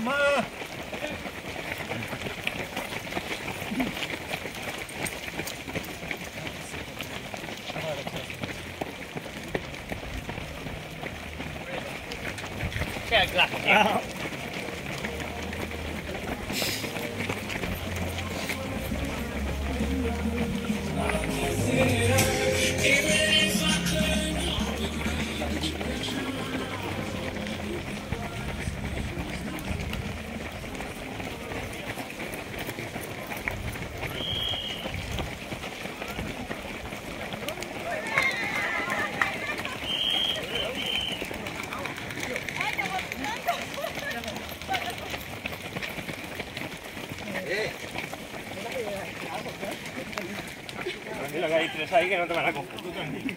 ¡Mamá! Qué clase. No te van a coger. Tú tranquilo.